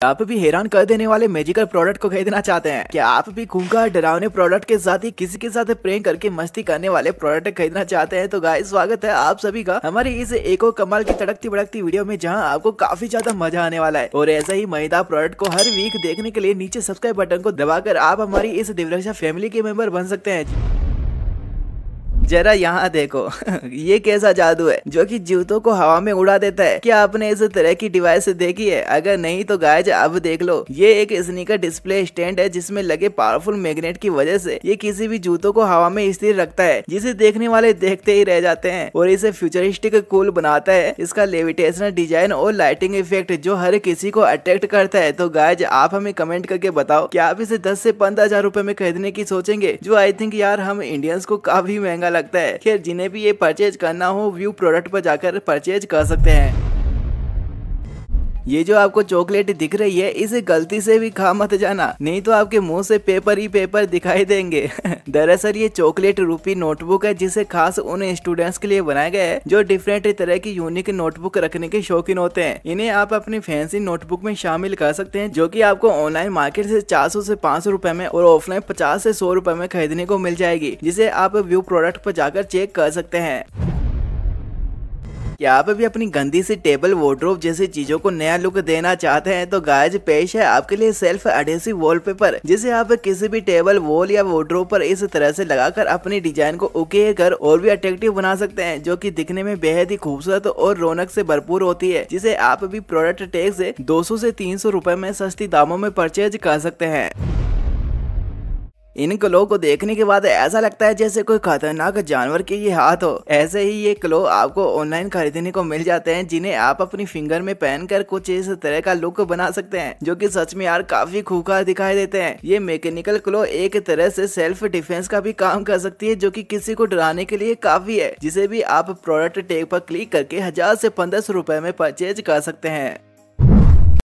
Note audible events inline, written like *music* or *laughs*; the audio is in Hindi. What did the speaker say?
आप भी हैरान कर देने वाले मेजिकल प्रोडक्ट को खरीदना चाहते हैं। क्या आप भी खूंखार डरावने प्रोडक्ट के साथ ही किसी के साथ प्रेम करके मस्ती करने वाले प्रोडक्ट खरीदना चाहते हैं? तो गाइस स्वागत है आप सभी का हमारी इस एको कमाल की तड़कती भड़कती वीडियो में जहाँ आपको काफ़ी ज़्यादा मज़ा आने वाला है। और ऐसा ही मज़ेदार प्रोडक्ट को हर वीक देखने के लिए नीचे सब्सक्राइब बटन को दबाकर आप हमारी इस दिव्रक्षा फैमिली के मेंबर बन सकते हैं। जरा यहाँ देखो। *laughs* ये कैसा जादू है, जो कि जूतों को हवा में उड़ा देता है। क्या आपने इस तरह की डिवाइस देखी है? अगर नहीं तो गाय अब देख लो। ये एक स्नीकर डिस्प्ले स्टैंड है, जिसमें लगे पावरफुल मैग्नेट की वजह से ये किसी भी जूतों को हवा में स्थिर रखता है, जिसे देखने वाले देखते ही रह जाते हैं और इसे फ्यूचरिस्टिक कूल बनाता है। इसका लेविटेशनल डिज़ाइन और लाइटिंग इफ़ेक्ट जो हर किसी को अट्रैक्ट करता है। तो गाय आप हमें कमेंट करके बताओ, क्या आप इसे दस से पंद्रह हज़ार रूपए में खरीदने की सोचेंगे? जो आई थिंक यार, हम इंडियंस को काफ़ी महँगा लगता है। खैर, जिन्हें भी ये परचेज करना हो व्यू प्रोडक्ट पर जाकर परचेज कर सकते हैं। ये जो आपको चॉकलेट दिख रही है, इसे गलती से भी खा मत जाना, नहीं तो आपके मुँह से पेपर ही पेपर दिखाई देंगे। *laughs* दरअसल ये चॉकलेट रूपी नोटबुक है, जिसे खास उन स्टूडेंट्स के लिए बनाया गया है, जो डिफरेंट तरह की यूनिक नोटबुक रखने के शौकीन होते हैं। इन्हें आप अपनी फैंसी नोटबुक में शामिल कर सकते हैं, जो की आपको ऑनलाइन मार्केट से चार सौ से पाँच रूपए में और ऑफलाइन पचास से सौ रूपए में खरीदने को मिल जाएगी, जिसे आप व्यू प्रोडक्ट पर जाकर चेक कर सकते हैं। क्या आप भी अपनी गंदी सी टेबल वॉड्रोब जैसी चीज़ों को नया लुक देना चाहते हैं? तो गायज पेश है आपके लिए सेल्फ एडेसिव वॉलपेपर जिसे आप किसी भी टेबल वॉल या वॉड्रोब पर इस तरह से लगाकर अपनी डिज़ाइन को उकेर कर और भी अट्रेक्टिव बना सकते हैं, जो कि दिखने में बेहद ही खूबसूरत और रौनक से भरपूर होती है, जिसे आप भी प्रोडक्ट टैग से 200 से 300 रुपए में सस्ती दामों में परचेज कर सकते हैं। इन क्लो को देखने के बाद ऐसा लगता है जैसे कोई खतरनाक जानवर के ये हाथ हो। ऐसे ही ये क्लो आपको ऑनलाइन खरीदने को मिल जाते हैं, जिन्हें आप अपनी फिंगर में पहनकर कुछ इस तरह का लुक बना सकते हैं, जो कि सच में यार काफ़ी खूखार दिखाई देते हैं। ये मैकेनिकल क्लो एक तरह से सेल्फ डिफेंस का भी काम कर सकती है, जो की कि किसी को डराने के लिए काफ़ी है, जिसे भी आप प्रोडक्ट टेग पर क्लिक करके हज़ार से पंद्रह सौ रूपए में परचेज कर सकते हैं।